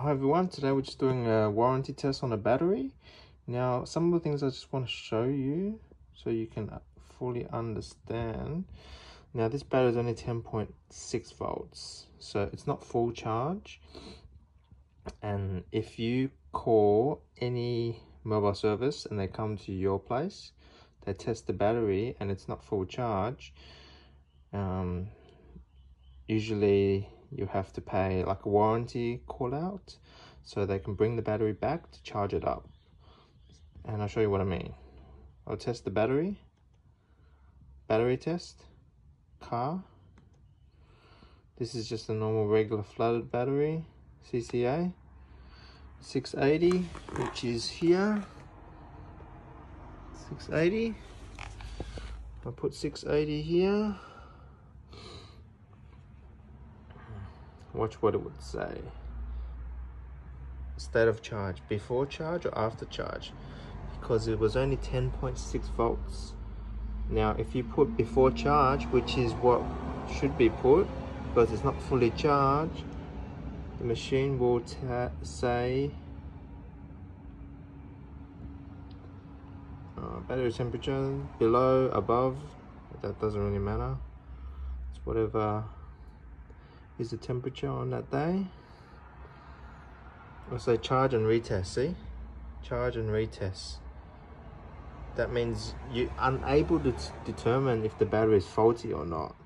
Hi everyone, today we're just doing a warranty test on a battery. Now, some of the things I just want to show you so you can fully understand. Now, this battery is only 10.6 volts, so it's not full charge. And if you call any mobile service and they come to your place, they test the battery and it's not full charge, um, usually you have to pay like a warranty call out so they can bring the battery back to charge it up. And I'll show you what I mean. I'll test the battery. Battery test. Car. This is just a normal regular flooded battery. CCA 680 which is here. 680 I'll put 680 here watch what it would say. State of charge before charge or after charge? Because it was only 10.6 volts. Now if you put before charge which is what should be put because it's not fully charged the machine will say uh, battery temperature below above that doesn't really matter. It's whatever is the temperature on that day. Say charge and retest, see? Charge and retest. That means you're unable to determine if the battery is faulty or not.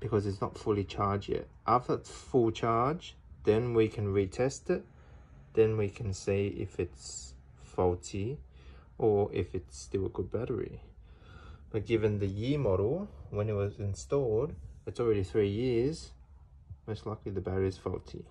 Because it's not fully charged yet. After it's full charge, then we can retest it. Then we can see if it's faulty or if it's still a good battery. But given the year model, when it was installed, it's already three years, most likely the battery is faulty.